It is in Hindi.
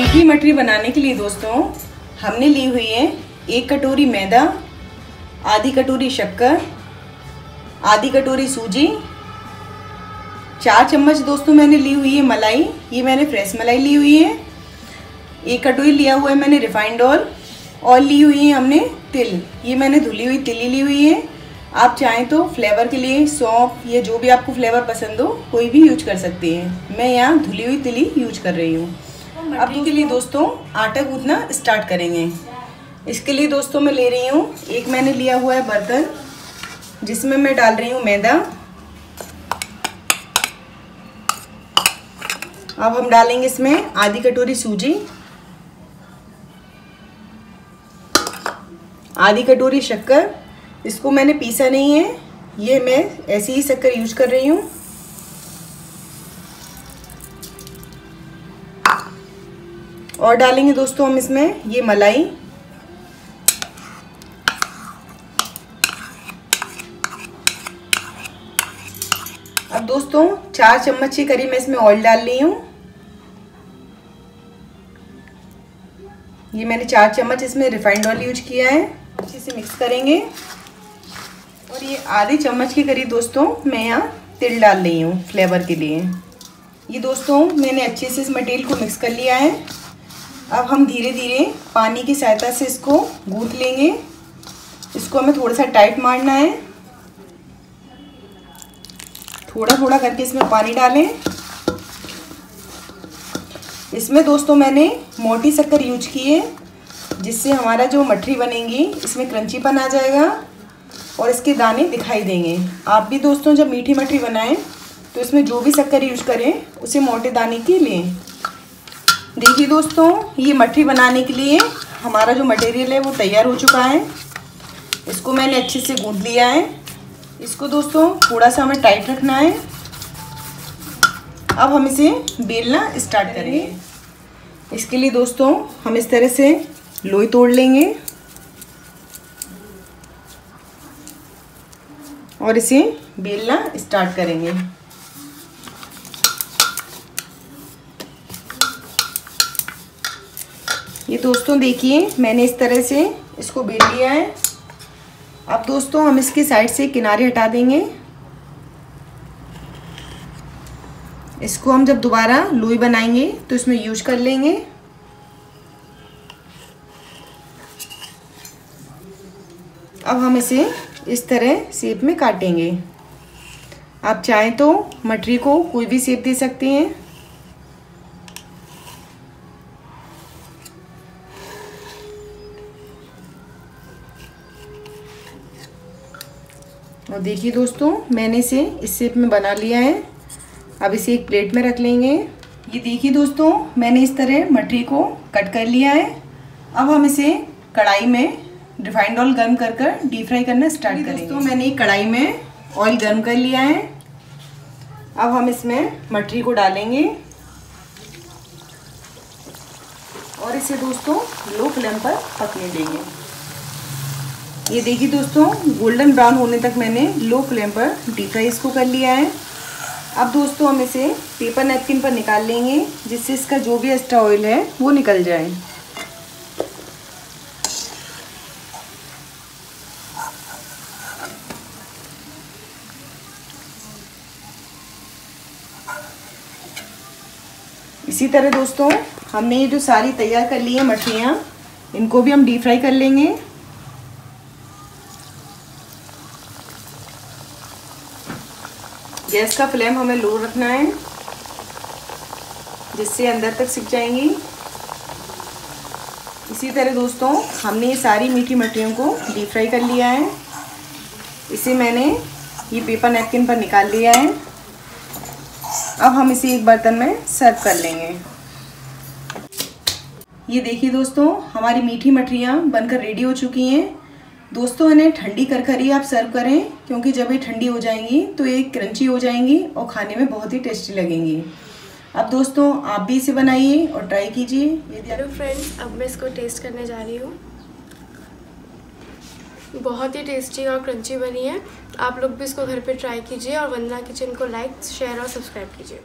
मीठी मठरी बनाने के लिए दोस्तों, हमने ली हुई है एक कटोरी मैदा, आधी कटोरी शक्कर, आधी कटोरी सूजी, चार चम्मच दोस्तों मैंने ली हुई है मलाई, ये मैंने फ्रेश मलाई ली हुई है। एक कटोरी लिया हुआ है मैंने रिफाइंड ऑयल ऑयल ली हुई है हमने तिल, ये मैंने धुली हुई तिली ली हुई है। आप चाहें तो फ्लेवर के लिए सौंप या जो भी आपको फ्लेवर पसंद हो, कोई भी यूज़ कर सकते हैं। मैं यहाँ धुली हुई तिली यूज़ कर रही हूँ। अब के लिए दोस्तों आटा गूंथना स्टार्ट करेंगे। इसके लिए दोस्तों मैं ले रही हूँ एक मैंने लिया हुआ है बर्तन जिसमें मैं डाल रही हूँ मैदा। अब हम डालेंगे इसमें आधी कटोरी सूजी। आधी कटोरी शक्कर। इसको मैंने पीसा नहीं है ये मैं ऐसी ही शक्कर यूज़ कर रही हूँ। और डालेंगे दोस्तों हम इसमें ये मलाई। अब दोस्तों चार चम्मच के करीब मैं इसमें ऑयल डाल रही हूँ। ये मैंने चार चम्मच इसमें रिफाइंड ऑयल यूज़ किया है। अच्छे से मिक्स करेंगे। और ये आधे चम्मच के करीब दोस्तों मैं यहाँ तिल डाल रही हूँ फ्लेवर के लिए। ये दोस्तों मैंने अच्छे से इस मटेरियल को मिक्स कर लिया है। अब हम धीरे धीरे पानी की सहायता से इसको गूंथ लेंगे। इसको हमें थोड़ा सा टाइट मारना है। थोड़ा थोड़ा करके इसमें पानी डालें। इसमें दोस्तों मैंने मोटी शक्कर यूज़ की है, जिससे हमारा जो मठरी बनेगी, इसमें क्रंचीपन आ जाएगा और इसके दाने दिखाई देंगे। आप भी दोस्तों जब मीठी मठरी बनाएँ तो इसमें जो भी शक्कर यूज़ करें, उसे मोटे दाने की लें देखिए दोस्तों, ये मठरी बनाने के लिए हमारा जो मटेरियल है वो तैयार हो चुका है। इसको मैंने अच्छे से गूंद लिया है। इसको दोस्तों थोड़ा सा हमें टाइट रखना है। अब हम इसे बेलना स्टार्ट करेंगे। इसके लिए दोस्तों, हम इस तरह से लोई तोड़ लेंगे। और इसे बेलना स्टार्ट करेंगे। ये दोस्तों देखिए, मैंने इस तरह से इसको बेल लिया है। अब दोस्तों हम इसके साइड से किनारे हटा देंगे। इसको हम जब दोबारा लोई बनाएँगे तो इसमें यूज़ कर लेंगे। अब हम इसे इस तरह सेप में काटेंगे। आप चाहें तो मटरी को कोई भी सेप दे सकते हैं। और देखिए दोस्तों मैंने इसे इस शेप में बना लिया है। अब इसे एक प्लेट में रख लेंगे। ये देखिए दोस्तों मैंने इस तरह मटरी को कट कर लिया है। अब हम इसे कढ़ाई में रिफाइंड ऑयल गर्म कर कर डीप फ्राई करना स्टार्ट करेंगे दोस्तों मैंने एक कढ़ाई में ऑयल गर्म कर लिया है। अब हम इसमें मटरी को डालेंगे। और इसे दोस्तों लो फ्लेम पर पकने देंगे। ये देखिए दोस्तों गोल्डन ब्राउन होने तक मैंने लो फ्लेम पर डीप फ्राई इसको कर लिया है। अब दोस्तों हम इसे पेपर नैपकिन पर निकाल लेंगे, जिससे इसका जो भी एक्स्ट्रा ऑयल है, वो निकल जाए। इसी तरह दोस्तों, हमने ये जो सारी तैयार कर ली है मछलियाँ इनको भी हम डीप फ्राई कर लेंगे। गैस का फ्लेम हमें लो रखना है, जिससे अंदर तक सीख जाएँगी। इसी तरह दोस्तों, हमने ये सारी मीठी मछलियों को डीप फ्राई कर लिया है। इसे मैंने ये पेपर नैपकिन पर निकाल लिया है। अब हम इसे एक बर्तन में सर्व कर लेंगे। ये देखिए दोस्तों, हमारी मीठी मठरियाँ बनकर रेडी हो चुकी हैं। दोस्तों, इन्हें ठंडी कर कर ही आप सर्व करें, क्योंकि जब ये ठंडी हो जाएँगी तो ये क्रंची हो जाएँगी और खाने में बहुत ही टेस्टी लगेंगी। अब दोस्तों, आप भी इसे बनाइए और ट्राई कीजिए। हेलो फ्रेंड्स अब मैं इसको टेस्ट करने जा रही हूँ। बहुत ही टेस्टी और क्रंची बनी है। आप लोग भी इसको घर पे ट्राई कीजिए और वंदना किचन को लाइक शेयर और सब्सक्राइब कीजिए।